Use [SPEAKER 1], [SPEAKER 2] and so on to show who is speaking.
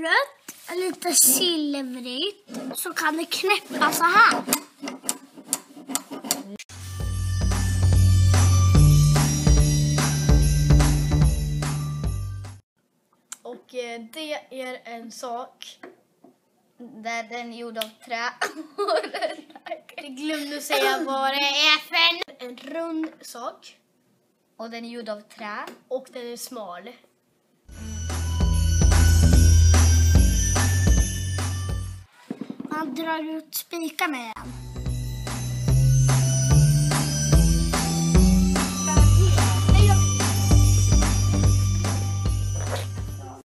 [SPEAKER 1] Rött, lite silvrigt så kan det knäppa så här.
[SPEAKER 2] Och eh, det är en sak där den är gjord av trä.
[SPEAKER 1] Jag glömde säga vad det är för
[SPEAKER 2] en rund sak
[SPEAKER 3] Och den är gjord av trä.
[SPEAKER 2] och den är smal.
[SPEAKER 1] Man drar ut spikar med den.